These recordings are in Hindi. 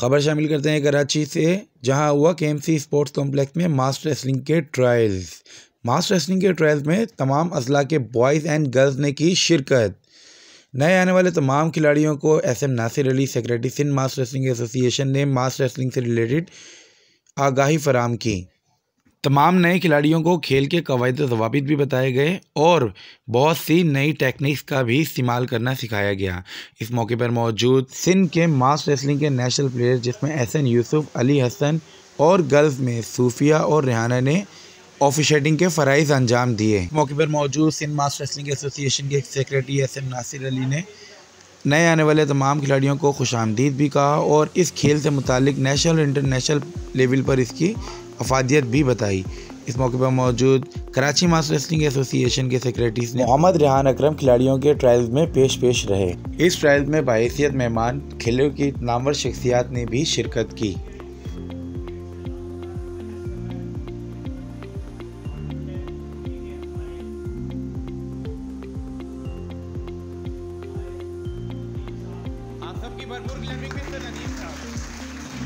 खबर शामिल करते हैं कराची से, जहाँ हुआ के एम स्पोर्ट्स कॉम्प्लेक्स में मास्टर रेसलिंग के ट्रायल्स मास्टर रेसलिंग के ट्रायल्स में तमाम अजला के बॉयज़ एंड गर्ल्स ने की शिरकत। नए आने वाले तमाम खिलाड़ियों को S M Nasir Ali secretary Sindh master wrestling association ने मास्टर रेसलिंग से रिलेटेड आगाही फराम की। तमाम नए खिलाड़ियों को खेल के कवायद जवाब भी बताए गए और बहुत सी नई टेक्निक्स का भी इस्तेमाल करना सिखाया गया। इस मौके पर मौजूद सिंध के मास रेसलिंग के नेशनल प्लेयर जिसमें एहसन यूसुफ अली हसन और गर्ल्स में सूफिया और रेहाना ने ऑफिशेटिंग के फ़रज़ अंजाम दिए। मौके पर मौजूद सिंध मास रेसलिंग एसोसिएशन के secretary S M Nasir Ali ने नए आने वाले तमाम खिलाड़ियों को खुश आमदीद भी कहा और इस खेल से मुतल नेशनल और इंटरनेशनल लेवल पर इसकी अफादियत भी बताई। इस मौके पर मौजूद कराची मास्टर रेसलिंग एसोसिएशन के सेक्रेटरी ने मोहम्मद रेहान अक्रम खिलाड़ियों के ट्रायल्स में पेश पेश रहे। इस ट्रायल्स में बाहसीत मेहमान खेलों की नामवर शख्सियात ने भी शिरकत की।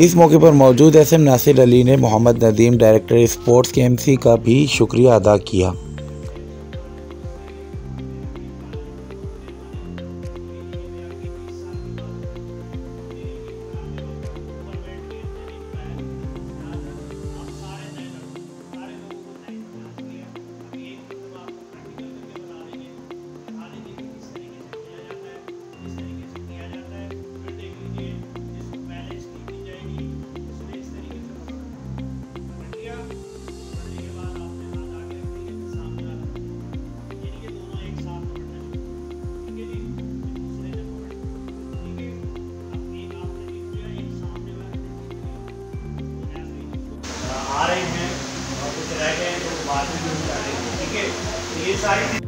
इस मौके पर मौजूद एस एम नासिर अली ने मोहम्मद नदीम, डायरेक्टर स्पोर्ट्स के एमसी का भी शुक्रिया अदा किया। रह गए हैं तो बाद में जो जा ठीक है? तो ये सारी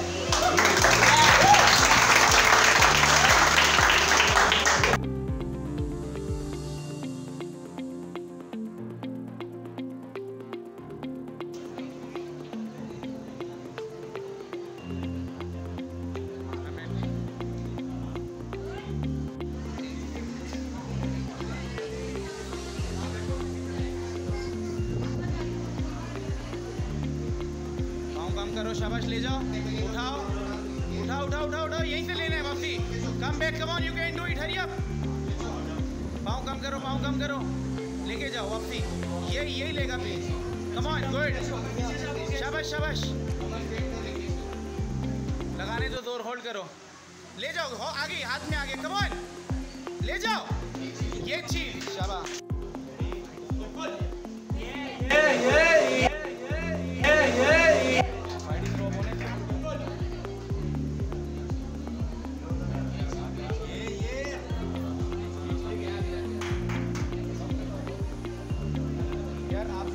कम करो, शाबाश, ले जाओ। उठाओ उठाओ उठाओ उठाओ उठाओ, यहीं से लेना है वापसी। Come back come on you can do it hurry up पाँव कम करो, पाँव कम करो। लेके जाओ, वापसी। ये यही लेगा प्लीज़ कम ऑन गुड शाबाश शाबाश। लगाने दो ज़ोर होल्ड करो। ले जाओ, हो, आगे, हाथ में आगे कम ऑन ले जाओ। ये चीज़, शाबाश। यार आप